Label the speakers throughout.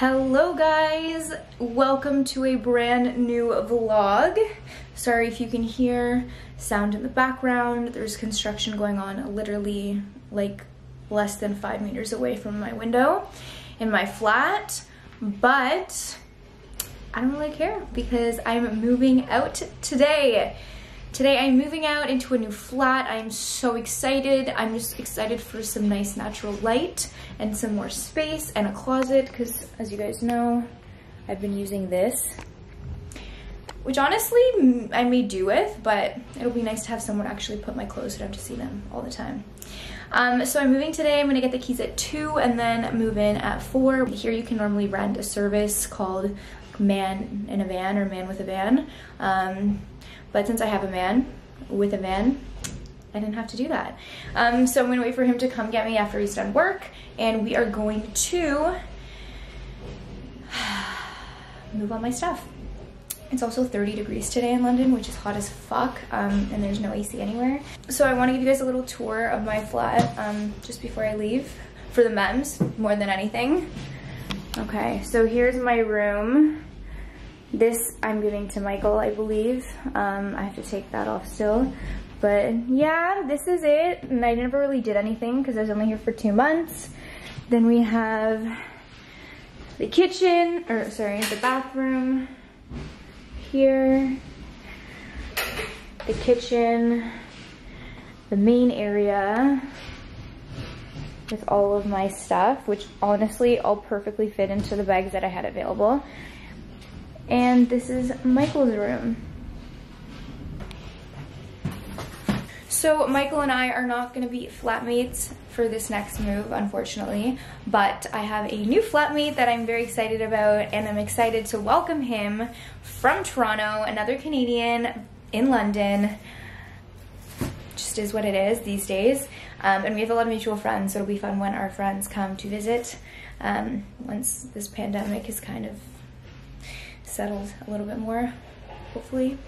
Speaker 1: Hello guys, welcome to a brand new vlog. Sorry if you can hear sound in the background. There's construction going on literally like less than five meters away from my window in my flat, but I don't really care because I'm moving out today. Today I'm moving out into a new flat. I'm so excited. I'm just excited for some nice natural light and some more space and a closet because as you guys know, I've been using this, which honestly I may do with, but it'll be nice to have someone actually put my clothes so I don't have to see them all the time. Um, so I'm moving today. I'm gonna get the keys at two and then move in at four. Here you can normally rent a service called Man in a Van or Man with a Van. Um, but since I have a man with a van, I didn't have to do that. Um, so I'm gonna wait for him to come get me after he's done work and we are going to move all my stuff. It's also 30 degrees today in London, which is hot as fuck, um, and there's no AC anywhere. So I wanna give you guys a little tour of my flat um, just before I leave for the mems more than anything. Okay, so here's my room. This I'm giving to Michael, I believe. Um, I have to take that off still. But yeah, this is it. And I never really did anything because I was only here for two months. Then we have the kitchen, or sorry, the bathroom here. The kitchen, the main area with all of my stuff, which honestly all perfectly fit into the bags that I had available. And this is Michael's room. So Michael and I are not gonna be flatmates for this next move, unfortunately, but I have a new flatmate that I'm very excited about and I'm excited to welcome him from Toronto, another Canadian in London. Just is what it is these days. Um, and we have a lot of mutual friends, so it'll be fun when our friends come to visit um, once this pandemic is kind of settled a little bit more, hopefully.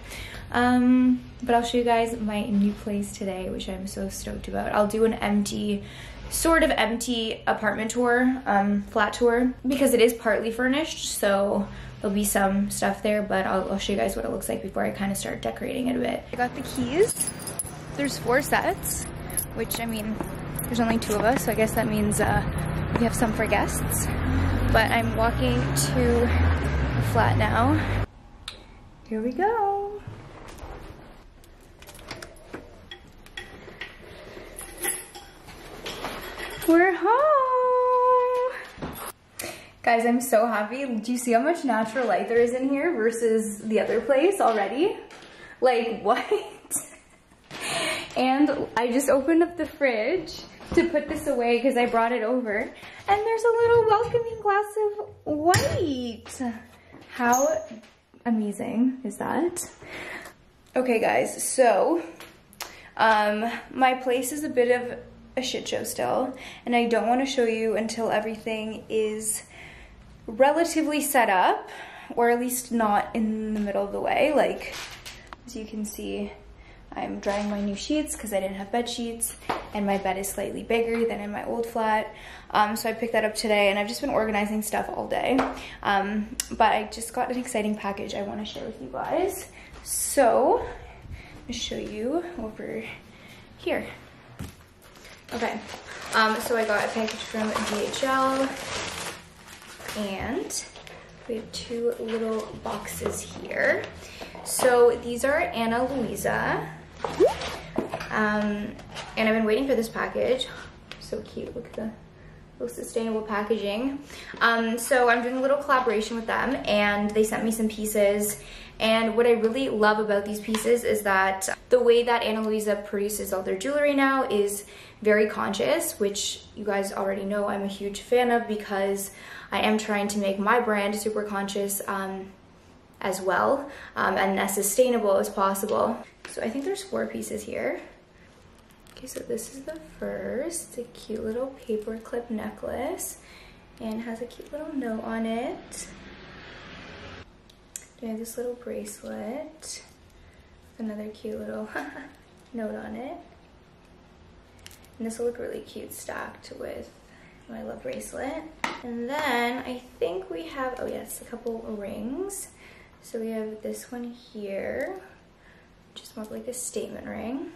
Speaker 1: Um, but I'll show you guys my new place today, which I'm so stoked about. I'll do an empty, sort of empty apartment tour, um, flat tour, because it is partly furnished, so there'll be some stuff there, but I'll, I'll show you guys what it looks like before I kind of start decorating it a bit. I got the keys. There's four sets, which I mean, there's only two of us, so I guess that means uh, we have some for guests. But I'm walking to flat now. Here we go. We're home. Guys, I'm so happy. Do you see how much natural light there is in here versus the other place already? Like, what? and I just opened up the fridge to put this away because I brought it over. And there's a little welcoming glass of white. How amazing is that? Okay guys, so um, my place is a bit of a shit show still and I don't want to show you until everything is relatively set up or at least not in the middle of the way. Like as you can see, I'm drying my new sheets because I didn't have bed sheets and my bed is slightly bigger than in my old flat. Um, so I picked that up today and I've just been organizing stuff all day. Um, but I just got an exciting package I want to share with you guys. So, let me show you over here. Okay, um, so I got a package from DHL and we have two little boxes here. So these are Ana Luisa. Um, and I've been waiting for this package. So cute, look at the little sustainable packaging. Um, so I'm doing a little collaboration with them and they sent me some pieces. And what I really love about these pieces is that the way that Ana Luisa produces all their jewelry now is very conscious, which you guys already know I'm a huge fan of because I am trying to make my brand super conscious um, as well um, and as sustainable as possible. So I think there's four pieces here. Okay, so this is the first. A cute little paper clip necklace and has a cute little note on it. Then this little bracelet. Another cute little note on it. And this will look really cute stacked with my love bracelet. And then I think we have, oh yes, a couple rings. So we have this one here, which is more like a statement ring.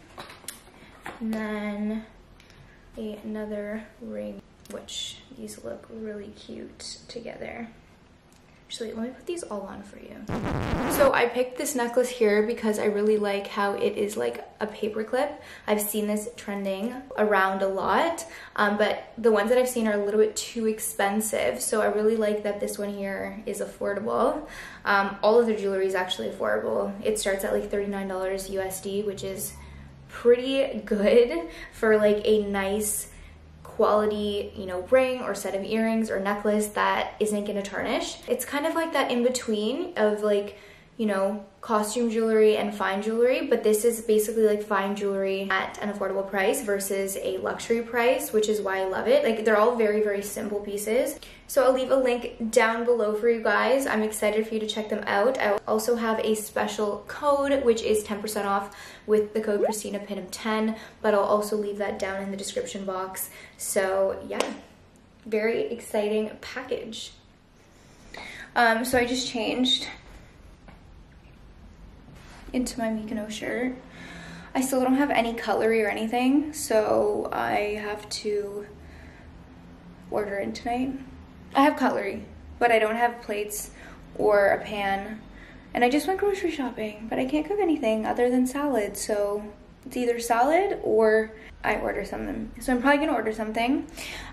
Speaker 1: And then a, another ring, which these look really cute together. Actually, let me put these all on for you. So I picked this necklace here because I really like how it is like a paper clip. I've seen this trending around a lot, um, but the ones that I've seen are a little bit too expensive. So I really like that this one here is affordable. Um, all of their jewelry is actually affordable. It starts at like $39 USD, which is pretty good for like a nice quality, you know, ring or set of earrings or necklace that isn't gonna tarnish. It's kind of like that in between of like, you know, costume jewelry and fine jewelry, but this is basically like fine jewelry at an affordable price versus a luxury price, which is why I love it. Like they're all very, very simple pieces. So I'll leave a link down below for you guys. I'm excited for you to check them out. I also have a special code, which is 10% off with the code Kristina Pittam 10, but I'll also leave that down in the description box. So yeah, very exciting package. Um, so I just changed into my Mykonos shirt. I still don't have any cutlery or anything, so I have to order in tonight. I have cutlery, but I don't have plates or a pan. And I just went grocery shopping, but I can't cook anything other than salad, so it's either salad or I order something. So I'm probably gonna order something.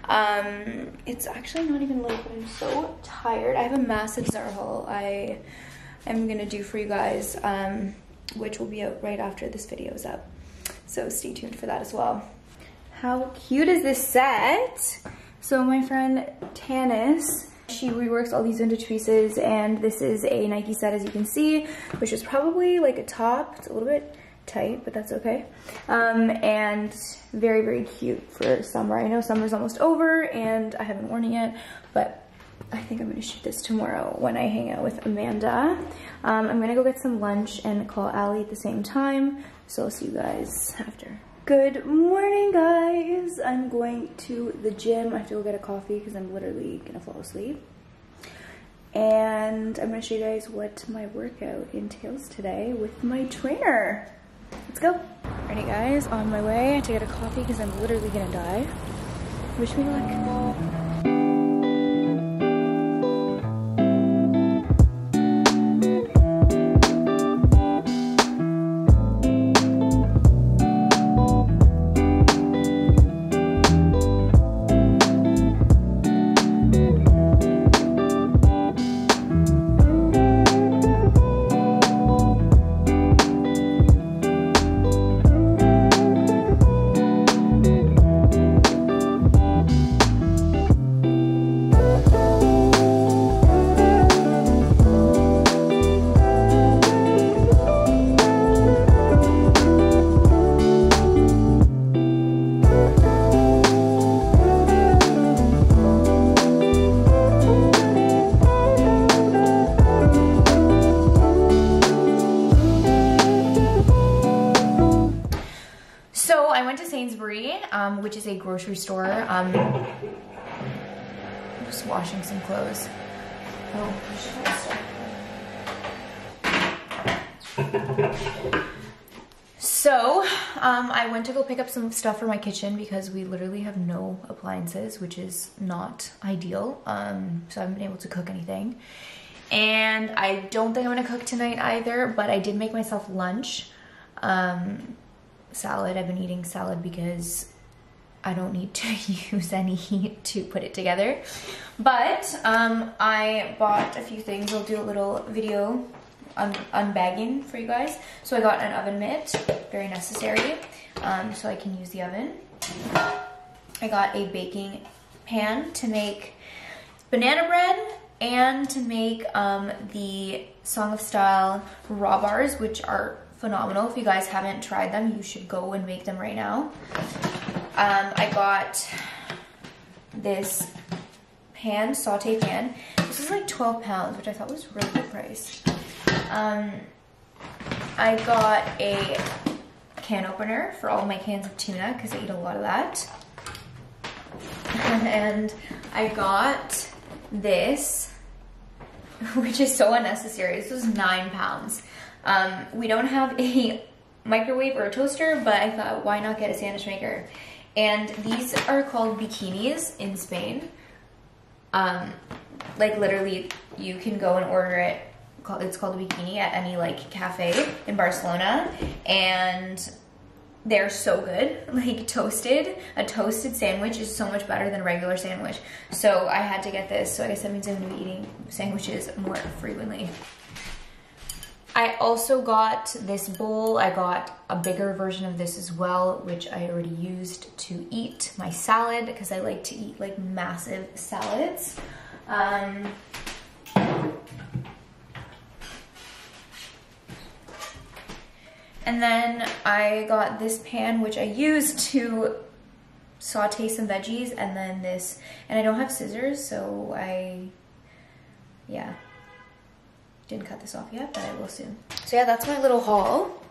Speaker 1: Um, it's actually not even late, but I'm so tired. I have a massive Zara haul I am gonna do for you guys. Um, which will be out right after this video is up. So stay tuned for that as well. How cute is this set? So my friend Tanis, she reworks all these vintage pieces and this is a Nike set as you can see, which is probably like a top. It's a little bit tight, but that's okay. Um, and very, very cute for summer. I know summer's almost over and I haven't worn it yet, but I think I'm gonna shoot this tomorrow when I hang out with Amanda. Um, I'm gonna go get some lunch and call Ali at the same time. So I'll see you guys after. Good morning, guys. I'm going to the gym. I have to go get a coffee because I'm literally gonna fall asleep. And I'm gonna show you guys what my workout entails today with my trainer. Let's go. Alrighty guys, on my way to get a coffee because I'm literally gonna die. Wish me luck. Grocery store. Um, I'm just washing some clothes. Oh, So, um, I went to go pick up some stuff for my kitchen because we literally have no appliances, which is not ideal. Um, so I haven't been able to cook anything. And I don't think I'm gonna cook tonight either, but I did make myself lunch. Um, salad, I've been eating salad because I don't need to use any heat to put it together. But um, I bought a few things. I'll do a little video un unbagging for you guys. So I got an oven mitt, very necessary, um, so I can use the oven. I got a baking pan to make banana bread and to make um, the Song of Style raw bars, which are phenomenal. If you guys haven't tried them, you should go and make them right now. Um, I got this pan, saute pan. This is like 12 pounds, which I thought was really good price. Um, I got a can opener for all my cans of tuna because I eat a lot of that. and I got this, which is so unnecessary. This was nine pounds. Um, we don't have a microwave or a toaster, but I thought why not get a sandwich maker? And these are called bikinis in Spain. Um, like literally you can go and order it. It's called a bikini at any like cafe in Barcelona. And they're so good, like toasted. A toasted sandwich is so much better than a regular sandwich. So I had to get this. So I guess that means I'm gonna be eating sandwiches more frequently. I also got this bowl. I got a bigger version of this as well, which I already used to eat my salad because I like to eat like massive salads. Um, and then I got this pan, which I used to saute some veggies and then this, and I don't have scissors, so I, yeah, didn't cut this off yet, but I will soon. So yeah, that's my little haul.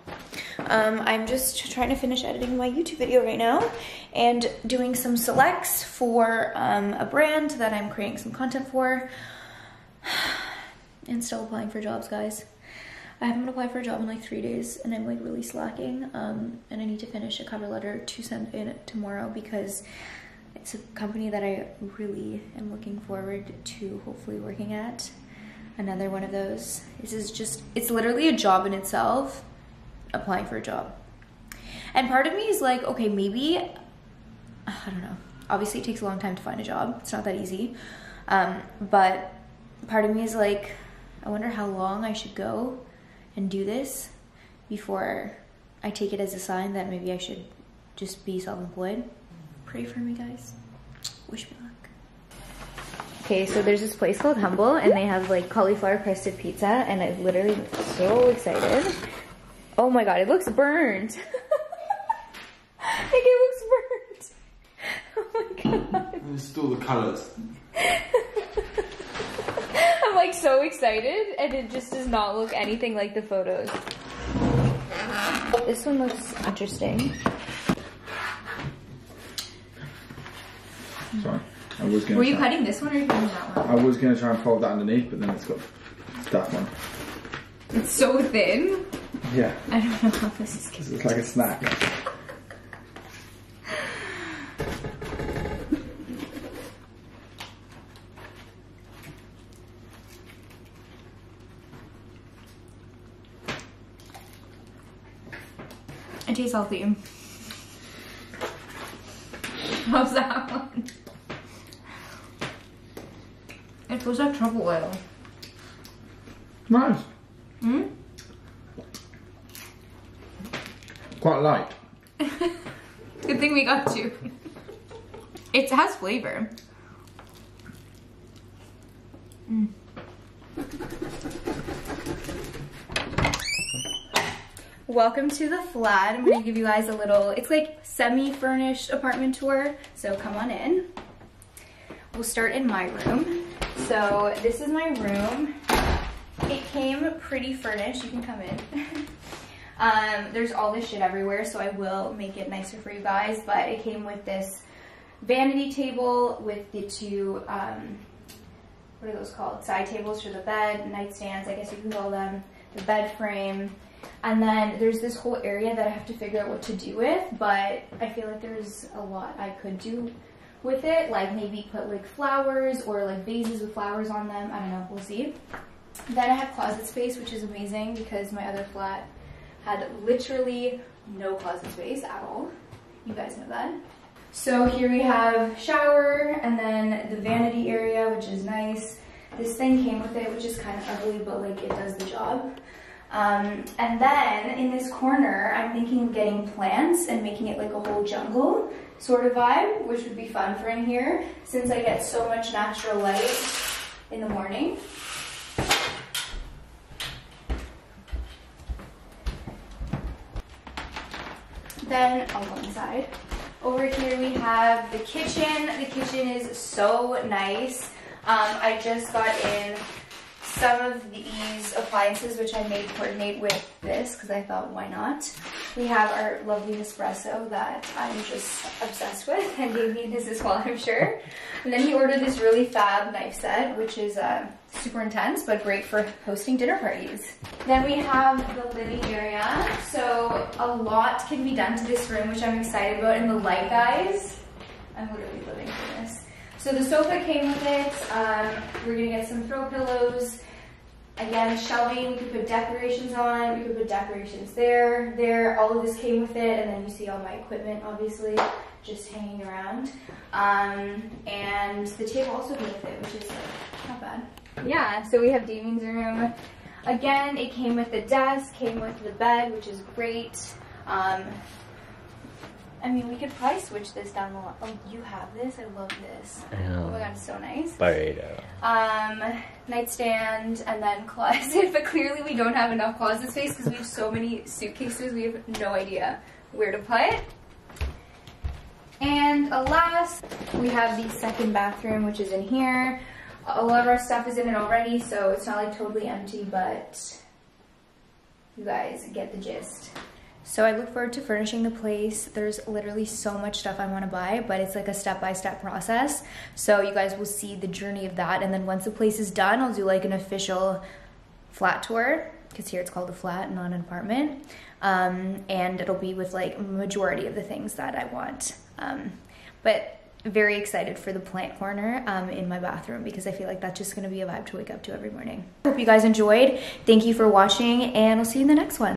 Speaker 1: Um, I'm just trying to finish editing my YouTube video right now and doing some selects for um, a brand that I'm creating some content for. and still applying for jobs, guys. I haven't applied for a job in like three days and I'm like really slacking. Um, and I need to finish a cover letter to send in tomorrow because it's a company that I really am looking forward to hopefully working at another one of those. This is just, it's literally a job in itself, applying for a job. And part of me is like, okay, maybe, I don't know. Obviously it takes a long time to find a job. It's not that easy. Um, but part of me is like, I wonder how long I should go and do this before I take it as a sign that maybe I should just be self-employed. Pray for me, guys. Wish me luck. Okay, so there's this place called Humble and they have like cauliflower crusted pizza and I'm literally so excited. Oh my god, it looks burnt. like it looks burnt. Oh my god.
Speaker 2: And still the colours.
Speaker 1: I'm like so excited and it just does not look anything like the photos. This one looks interesting.
Speaker 2: Sorry. I was gonna
Speaker 1: Were you
Speaker 2: try,
Speaker 1: cutting this one or cutting that one?
Speaker 2: I was gonna try and fold that underneath, but then it's got that one.
Speaker 1: It's so thin.
Speaker 2: Yeah.
Speaker 1: I don't know how this is
Speaker 2: This is like a snack.
Speaker 1: It tastes healthy. How's that one? It was like truffle oil.
Speaker 2: Nice.
Speaker 1: Hmm?
Speaker 2: Quite light.
Speaker 1: Good thing we got you. It has flavor. Mm. Welcome to the flat. I'm gonna give you guys a little, it's like semi-furnished apartment tour, so come on in. We'll start in my room. So this is my room. It came pretty furnished, you can come in. um, there's all this shit everywhere, so I will make it nicer for you guys, but it came with this vanity table with the two, um, what are those called? Side tables for the bed, nightstands, I guess you can call them, the bed frame. And then there's this whole area that I have to figure out what to do with, but I feel like there's a lot I could do with it, like maybe put like flowers or like vases with flowers on them. I don't know, we'll see. Then I have closet space, which is amazing because my other flat had literally no closet space at all. You guys know that. So here we have shower and then the vanity area, which is nice. This thing came with it, which is kind of ugly, but like it does the job. Um, and then in this corner, I'm thinking of getting plants and making it like a whole jungle sort of vibe, which would be fun for in here since I get so much natural light in the morning. Then on one side. Over here we have the kitchen. The kitchen is so nice. Um, I just got in some of these appliances which I made coordinate with this because I thought why not. We have our lovely espresso that I'm just obsessed with, and Damien is as well, I'm sure. And then he ordered this really fab knife set, which is uh, super intense, but great for hosting dinner parties. Then we have the living area. So a lot can be done to this room, which I'm excited about, and the light guys. I'm literally living for this. So the sofa came with it. Um, we're gonna get some throw pillows. Again, shelving, we could put decorations on, we could put decorations there, there, all of this came with it, and then you see all my equipment, obviously, just hanging around. Um, and the table also came with it, which is like, not bad. Yeah, so we have Damien's room. Again, it came with the desk, came with the bed, which is great. Um, I mean, we could probably switch this down the line. Oh, you have this? I love this.
Speaker 3: I know.
Speaker 1: Oh my god, it's so nice.
Speaker 3: Burrito.
Speaker 1: Um, nightstand and then closet, but clearly we don't have enough closet space because we have so many suitcases, we have no idea where to put. It. And alas, we have the second bathroom, which is in here. A lot of our stuff is in it already, so it's not like totally empty, but you guys get the gist. So I look forward to furnishing the place. There's literally so much stuff I want to buy, but it's like a step-by-step process. So you guys will see the journey of that. And then once the place is done, I'll do like an official flat tour because here it's called a flat, not an apartment. Um, and it'll be with like majority of the things that I want. Um, but very excited for the plant corner um, in my bathroom because I feel like that's just going to be a vibe to wake up to every morning. Hope you guys enjoyed. Thank you for watching and I'll see you in the next one.